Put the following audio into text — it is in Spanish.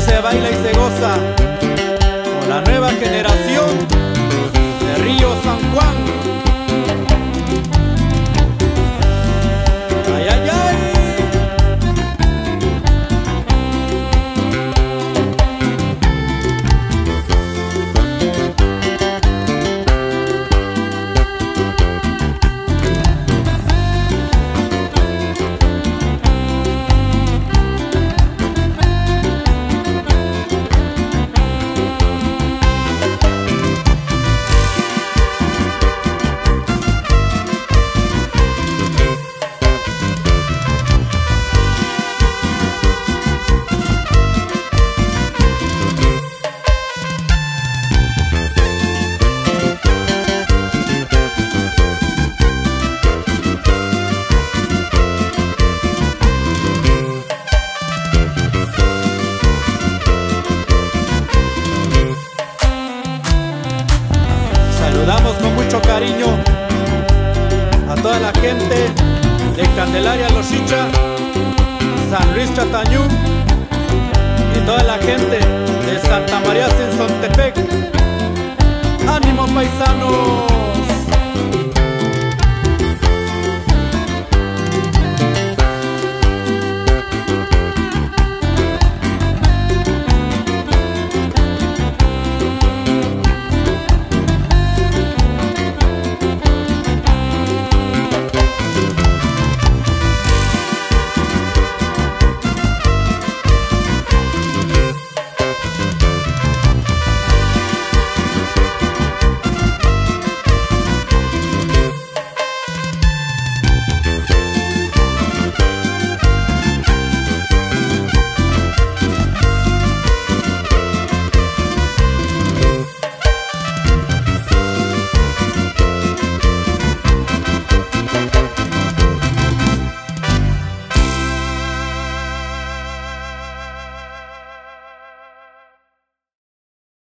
se baila y se goza con la nueva generación Saludamos con mucho cariño a toda la gente de Candelaria Los Chicha, San Luis Chatañú y toda la gente de Santa María Sensontepec. ¡Ánimo paisano!